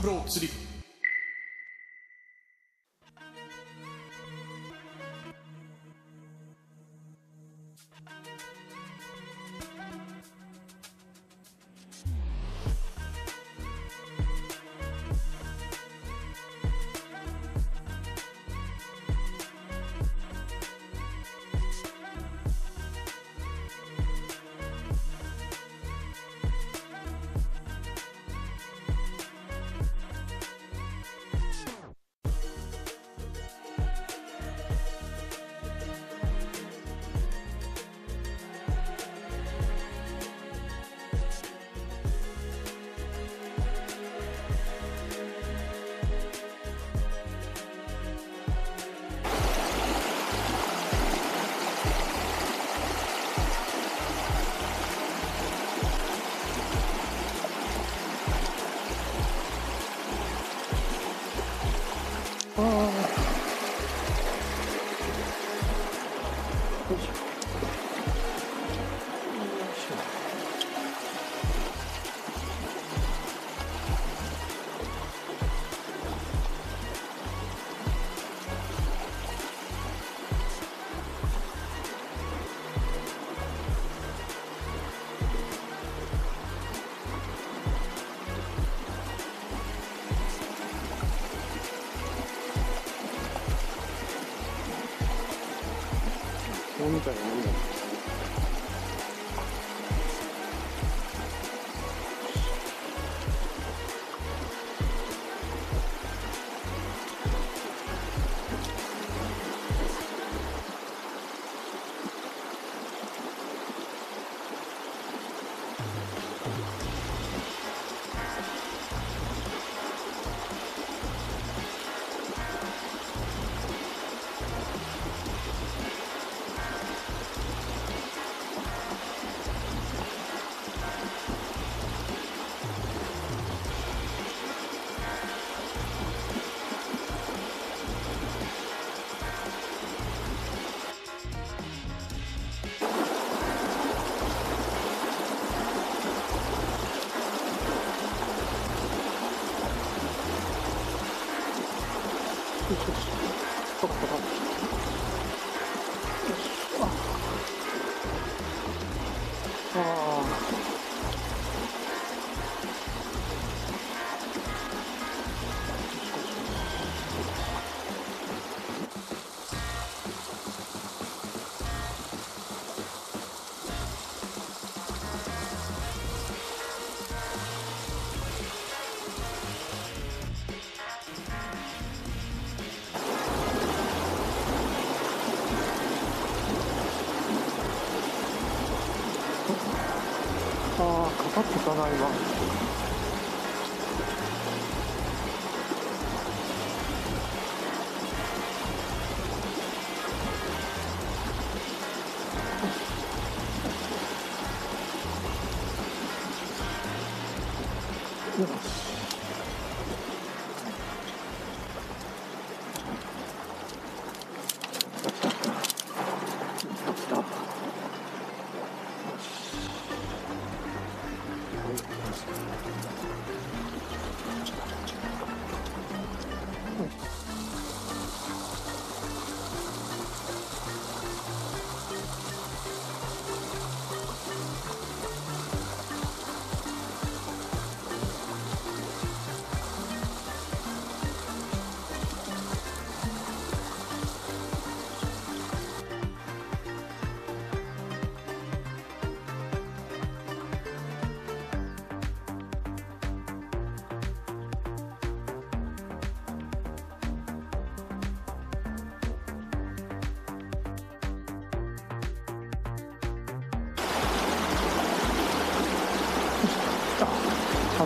Bro 釣りそよしああかってかないわよし。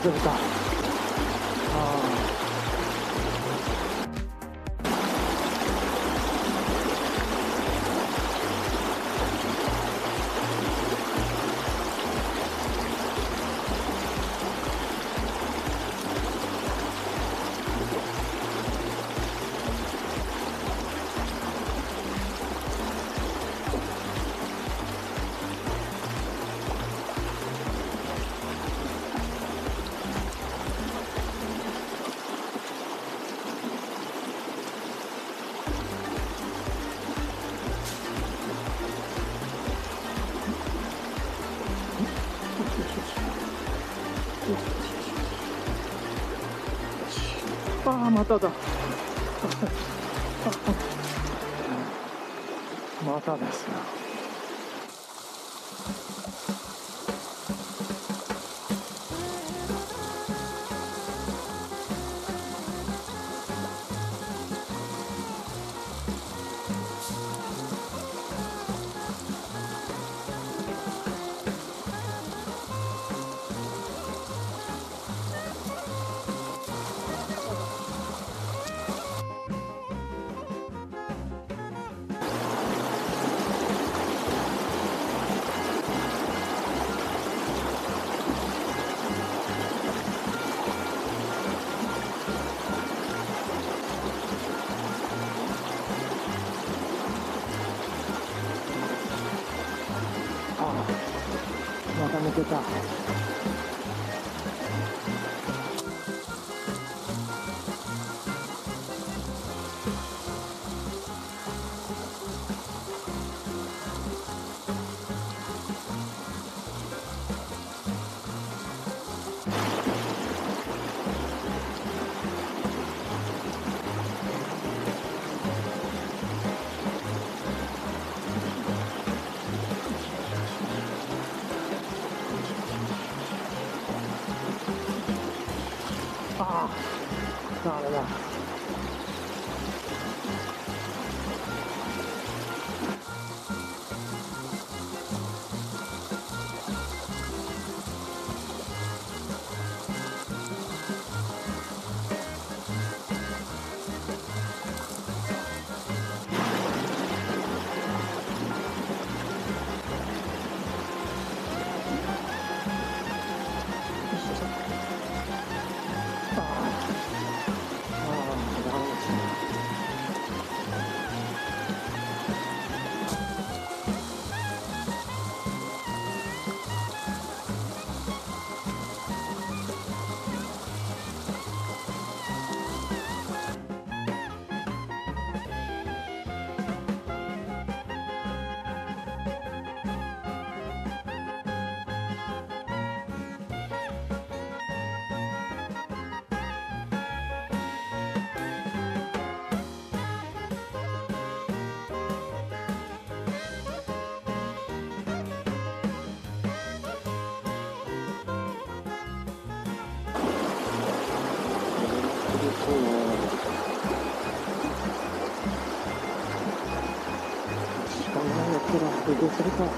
这么大。あああまただ。またですよが抜けた。苦しかないやつら移動するか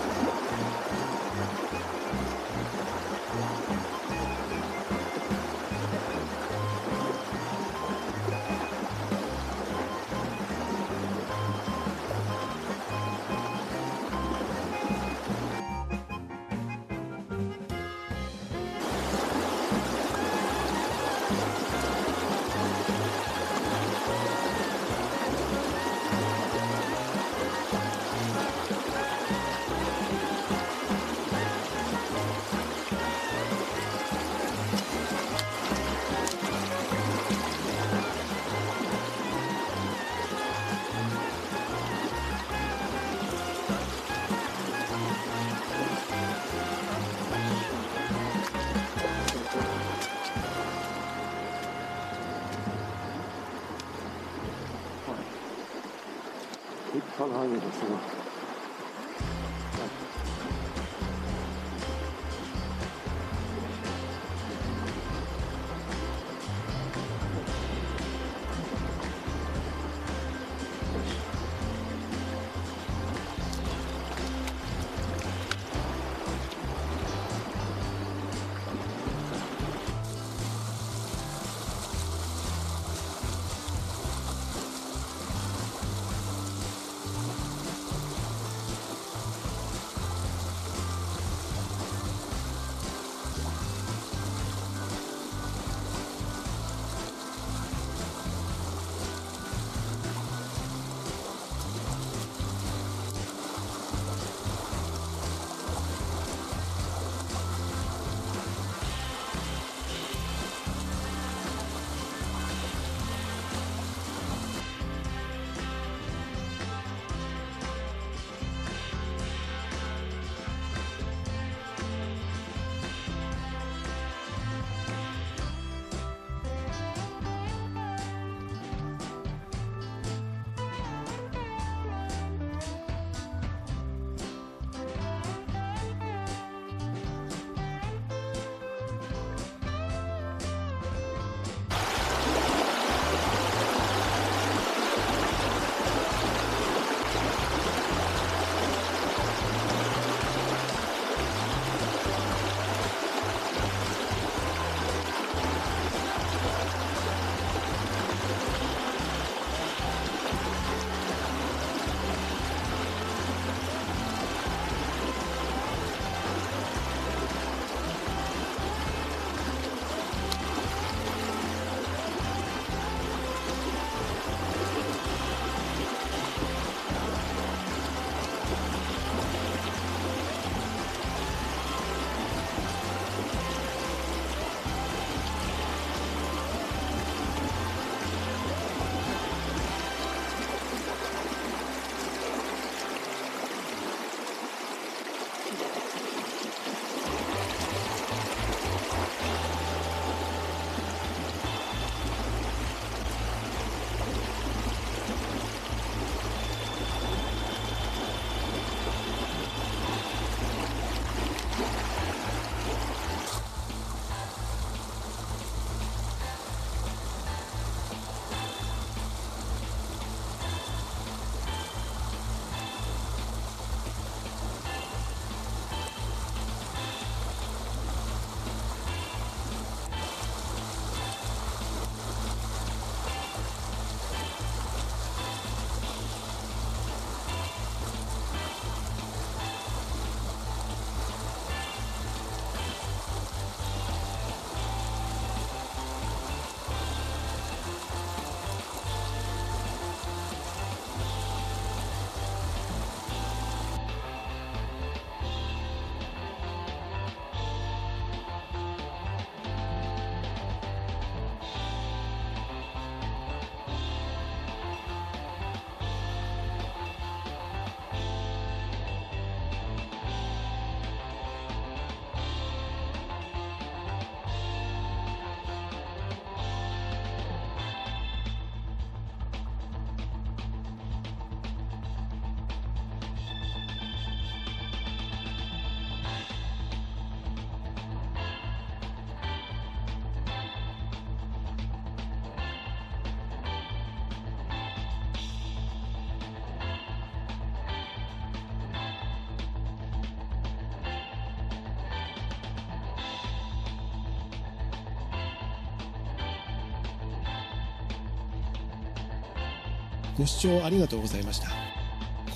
ご視聴ありがとうございました。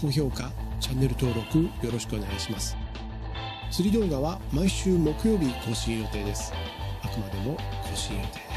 高評価、チャンネル登録よろしくお願いします。釣り動画は毎週木曜日更新予定です。あくまでも更新予定。